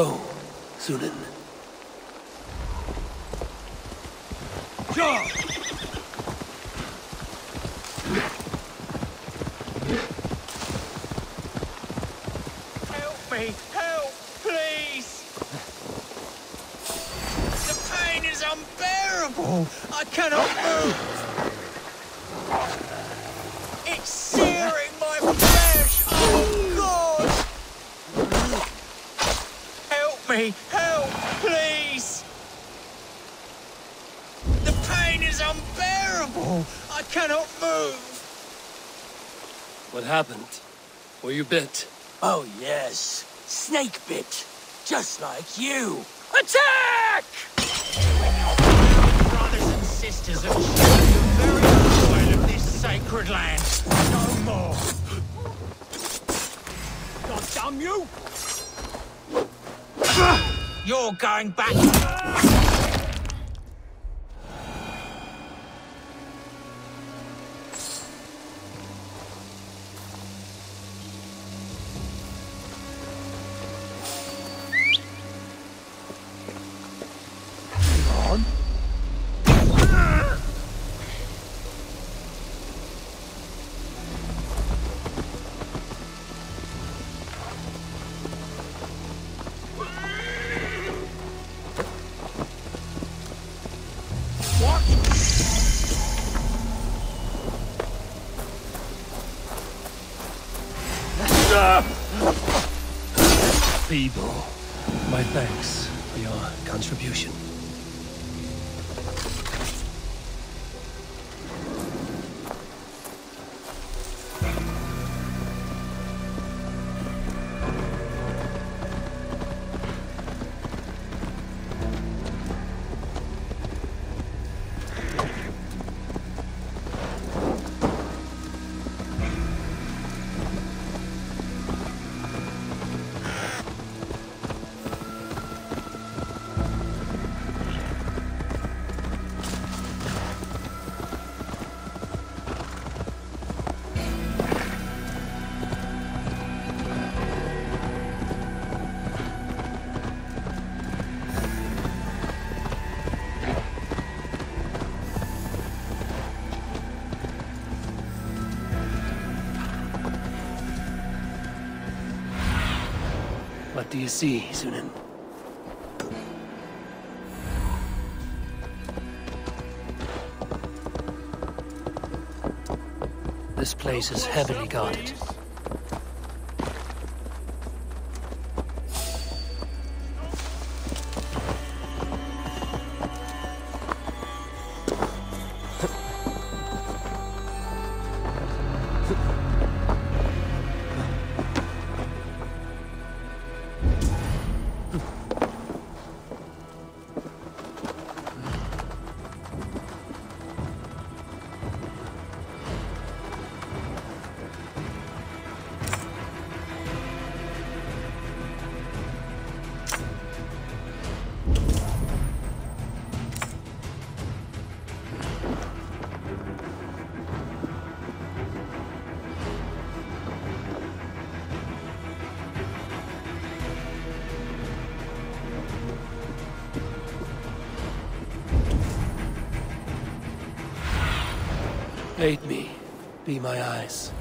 So, Synin. Ja! Help me! Help! Please! The pain is unbearable! I cannot move! Me! Help! Please! The pain is unbearable! I cannot move! What happened? Were you bit? Oh, yes. Snake bit. Just like you. Attack! Brothers and sisters shown the very soil of this sacred land. No more. God damn you! You're going back. Feeble. My thanks for your contribution. What do you see, Synin? This place is heavily guarded. Aid me. Be my eyes.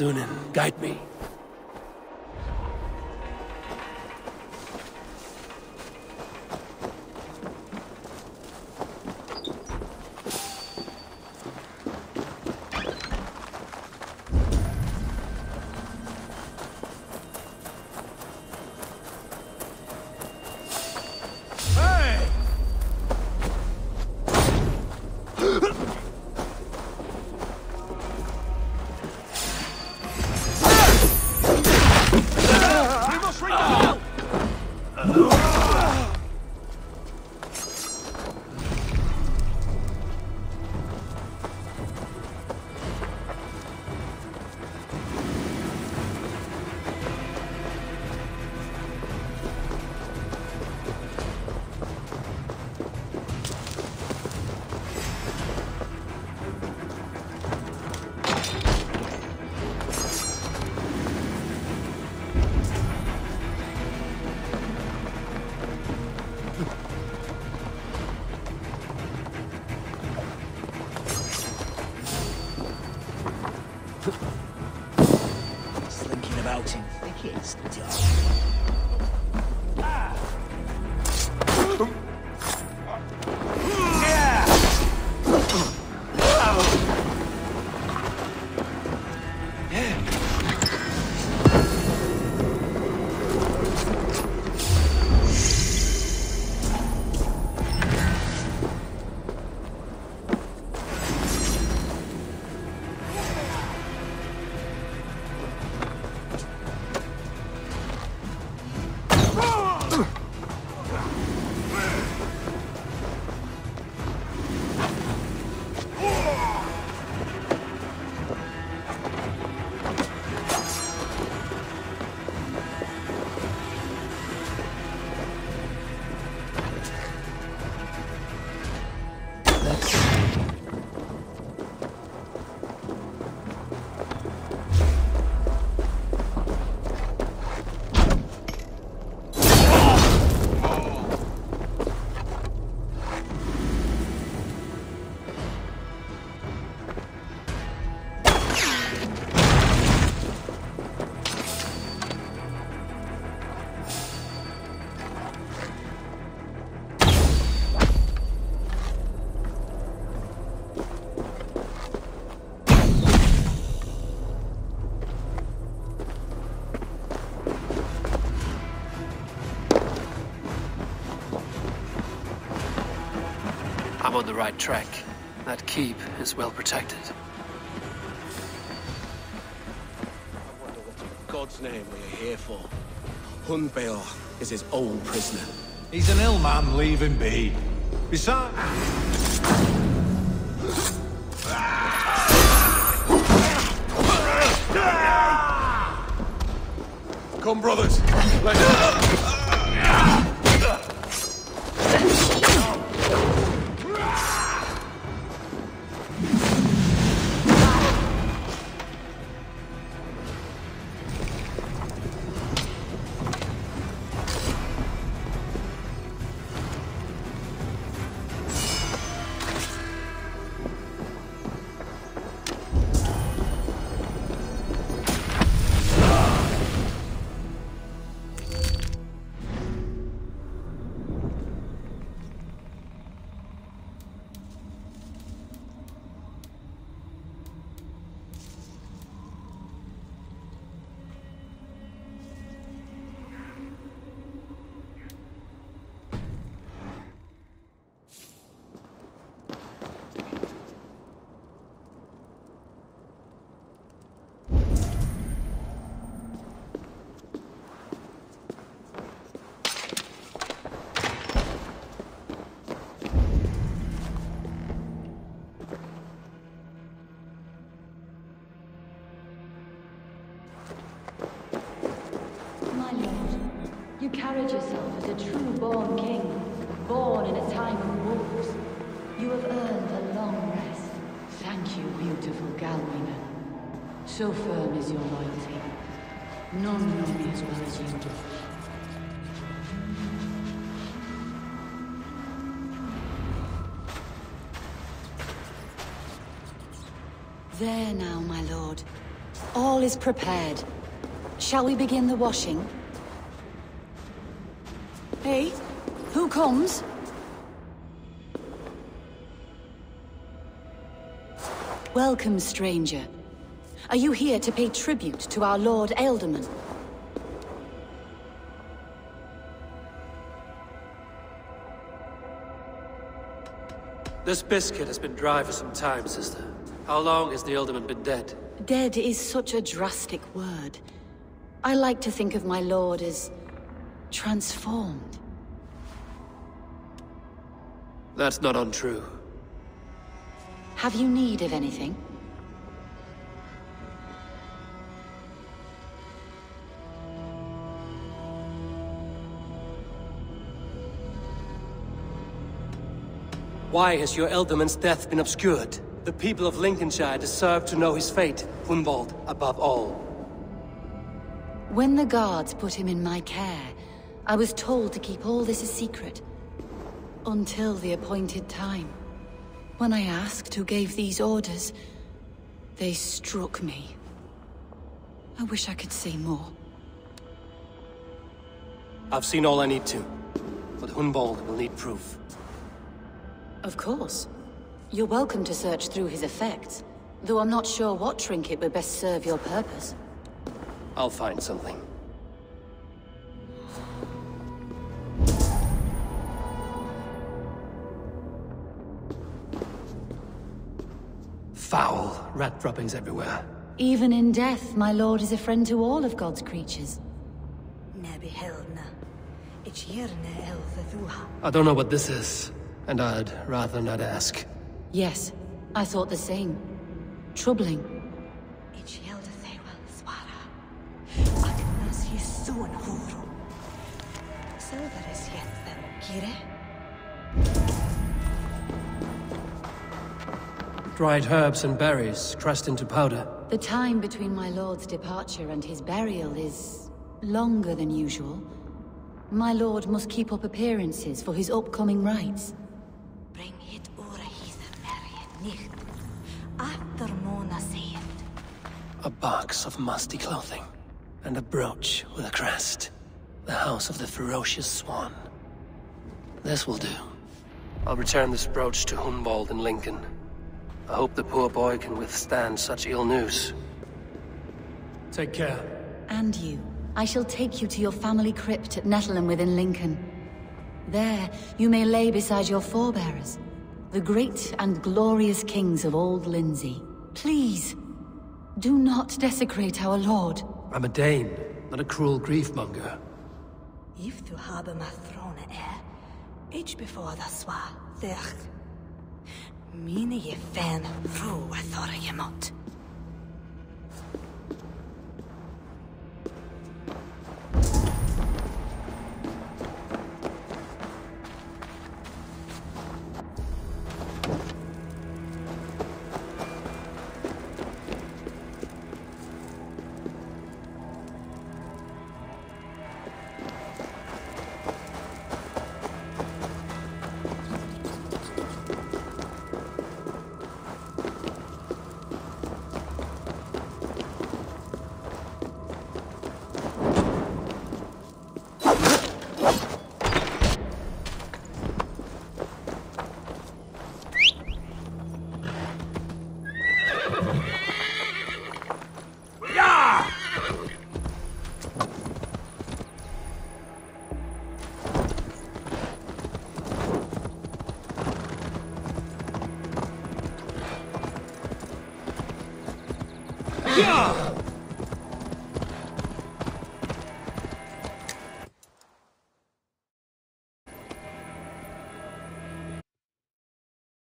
Synin, guide me. In I'm on the right track. That keep is well protected. I wonder what in God's name we are here for. Hun Beor is his old prisoner. He's an ill man, leave him be. Besides... Come, brothers. Let's... true born king, born in a time of wolves. You have earned a long rest. Thank you, beautiful Galwina. So firm is your loyalty. None know me as well as you do. There now, my lord. All is prepared. Shall we begin the washing? Hey, who comes? Welcome, stranger. Are you here to pay tribute to our Lord Ealdorman? This biscuit has been dry for some time, sister. How long has the Ealdorman been dead? Dead is such a drastic word. I like to think of my lord as... transformed. That's not untrue. Have you need of anything? Why has your Ealdorman's death been obscured? The people of Lincolnshire deserve to know his fate, Hunwald above all. When the guards put him in my care, I was told to keep all this a secret. Until the appointed time. When I asked who gave these orders, they struck me. I wish I could say more. I've seen all I need to, but Hunwald will need proof. Of course. You're welcome to search through his effects, though I'm not sure what trinket would best serve your purpose. I'll find something. Foul rat droppings everywhere. Even in death, my lord is a friend to all of God's creatures. I don't know what this is, and I'd rather not ask. Yes, I thought the same. Troubling. Dried herbs and berries, crushed into powder. The time between my lord's departure and his burial is... longer than usual. My lord must keep up appearances for his upcoming rites. Bring it ora hisa nicht. After Mona saved. A box of musty clothing, and a brooch with a crest. The House of the Ferocious Swan. This will do. I'll return this brooch to Hunwald in Lincoln. I hope the poor boy can withstand such ill news. Take care. And you. I shall take you to your family crypt at Nettleham within Lincoln. There, you may lay beside your forebearers, the great and glorious kings of Old Lindsey. Please, do not desecrate our lord. I'm a Dane, not a cruel griefmonger. If du habe ma throne er, ich before the swa, there. Mine je fan, ro a thora je